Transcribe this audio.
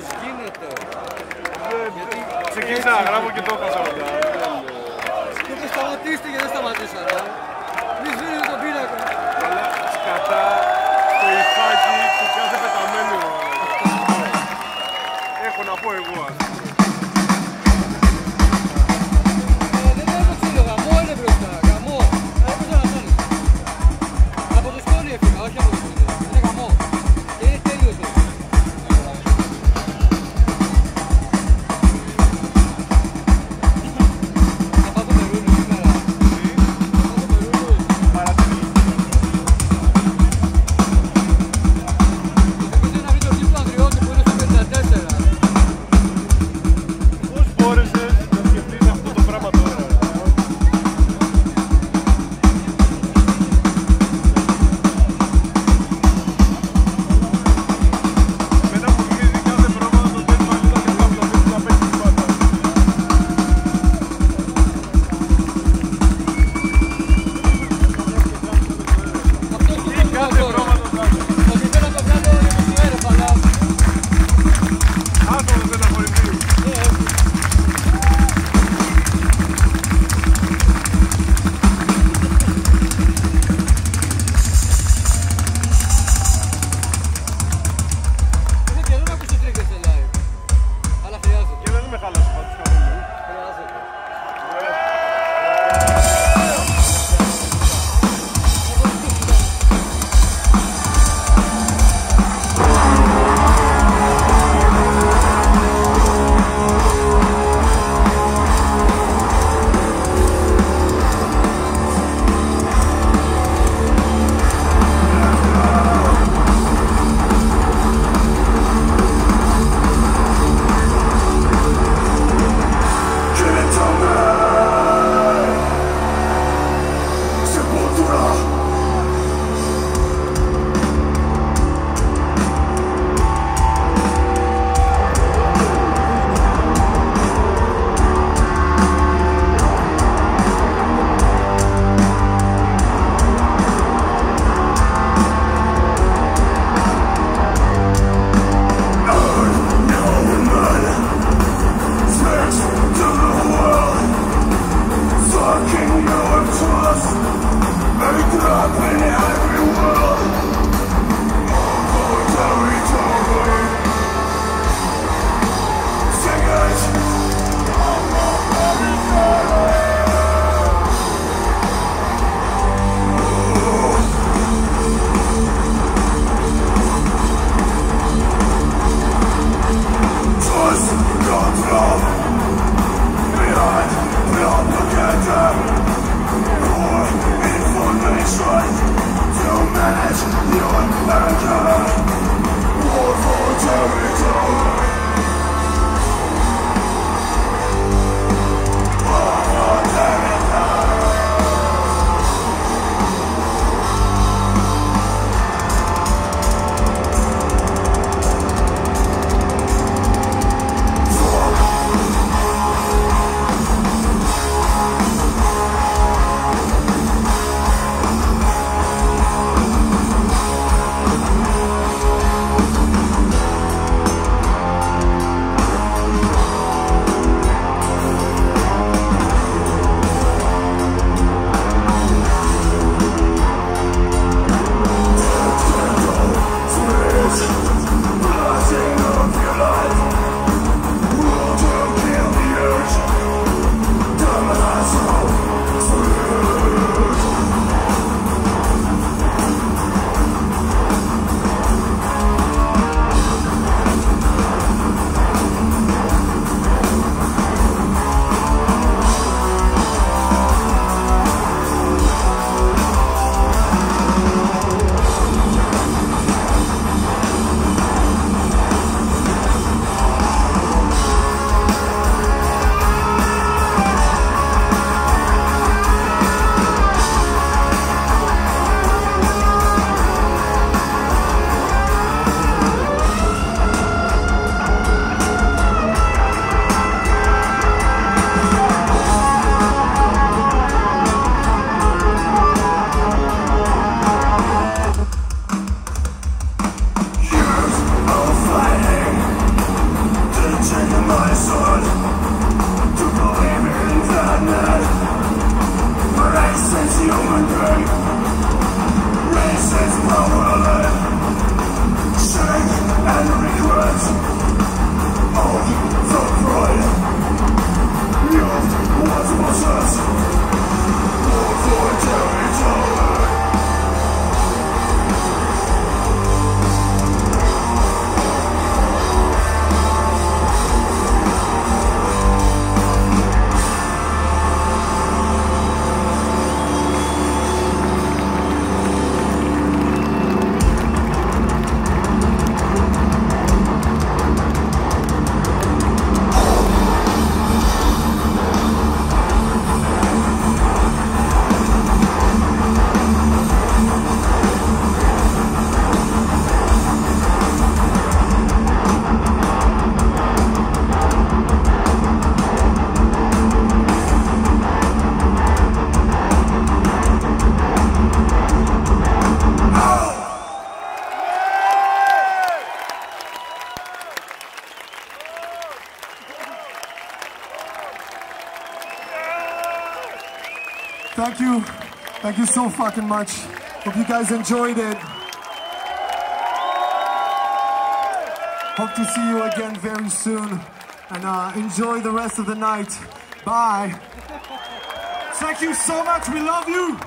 Πώς γίνεται; Γιατί... Ξεκίνησα να γράφω και το έπασα μετά. Και το σταματήστε και δεν σταματήσατε. Ε. Μη σβήνετε τον πίνακα. Καλά σκατά το υφάκι του κάθε πεταμένου. Ε. Έχω να πω εγώ. Thank you. Thank you so fucking much. Hope you guys enjoyed it. Hope to see you again very soon. And uh, enjoy the rest of the night. Bye. Thank you so much. We love you.